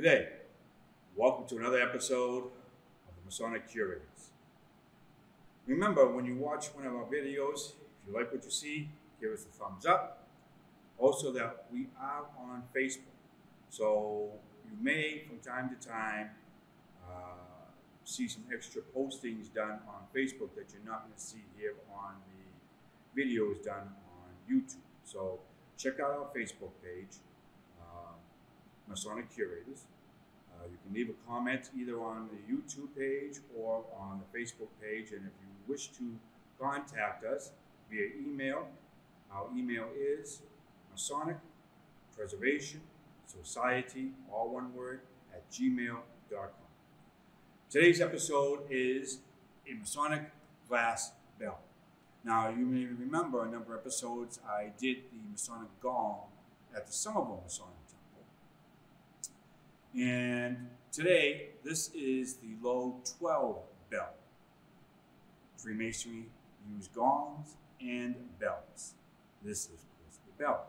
Good day. Welcome to another episode of the Masonic Curators. Remember, when you watch one of our videos, if you like what you see, give us a thumbs up. Also, that we are on Facebook. So you may, from time to time, uh, see some extra postings done on Facebook that you're not going to see here on the videos done on YouTube. So check out our Facebook page Masonic Curators. Uh, you can leave a comment either on the YouTube page or on the Facebook page. And if you wish to contact us via email, our email is Masonic Preservation Society, all one word, at gmail.com. Today's episode is a Masonic glass bell. Now, you may remember a number of episodes I did the Masonic gong at the Somerville Masonic and today, this is the low 12 bell. Freemasonry use gongs and bells. This is, of course, the bell.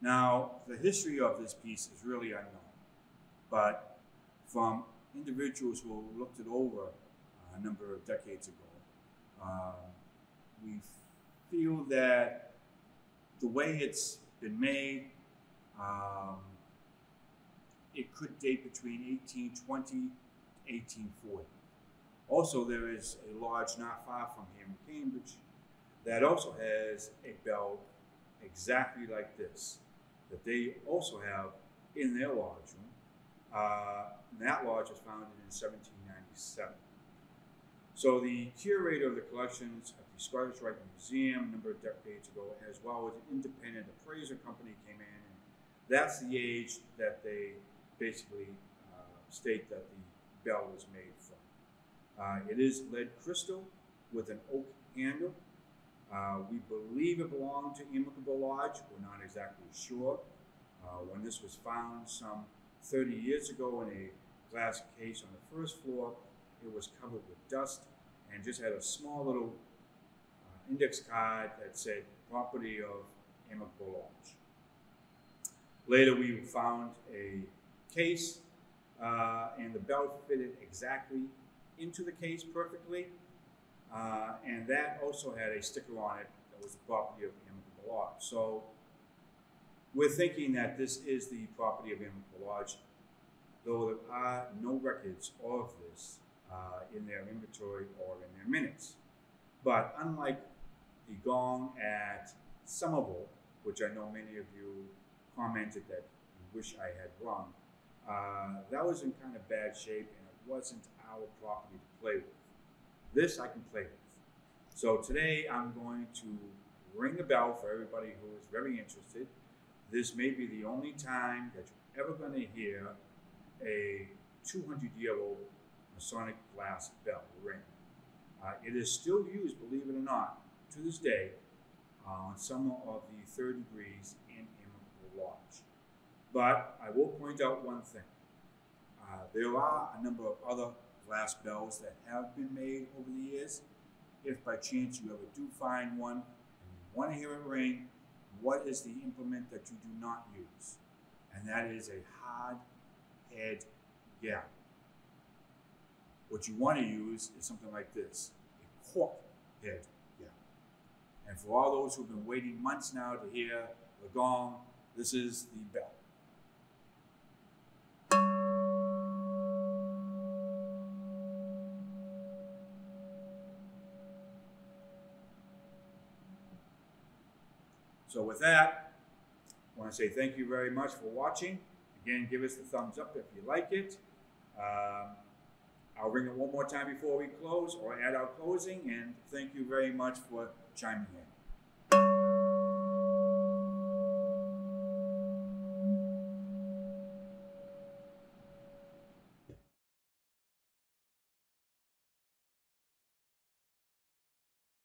Now, the history of this piece is really unknown, but from individuals who looked it over a number of decades ago, uh, we feel that the way it's been made, um, it could date between 1820 to 1840. Also, there is a lodge not far from here in Cambridge that also has a bell exactly like this that they also have in their lodge room. Uh, that lodge was founded in 1797. So the curator of the collections at the Scottish Rite Museum a number of decades ago, as well as an independent appraiser company came in, and that's the age that they basically uh, state that the bell was made from. Uh, it is lead crystal with an oak handle. Uh, we believe it belonged to Amicable Lodge. We're not exactly sure. Uh, when this was found some 30 years ago in a glass case on the first floor, it was covered with dust and just had a small little uh, index card that said property of Amicable Lodge. Later, we found a case, uh, and the belt fitted exactly into the case perfectly. Uh, and that also had a sticker on it that was the property of Amicable Lodge. So we're thinking that this is the property of Amicable Lodge, though there are no records of this uh, in their inventory or in their minutes. But unlike the gong at Somerville, which I know many of you commented that you wish I had rung, uh, that was in kind of bad shape and it wasn't our property to play with. This I can play with. So today I'm going to ring the bell for everybody who is very interested. This may be the only time that you're ever going to hear a 200 year old Masonic glass bell ring. Uh, it is still used, believe it or not, to this day uh, on some of the third degrees. But I will point out one thing. Uh, there are a number of other glass bells that have been made over the years. If by chance you ever do find one and you want to hear it ring, what is the implement that you do not use? And that is a hard head gap. What you want to use is something like this, a cork head gap. And for all those who've been waiting months now to hear the gong, this is the bell. So with that, I want to say thank you very much for watching. Again, give us the thumbs up if you like it. Um, I'll ring it one more time before we close or at our closing, and thank you very much for chiming in.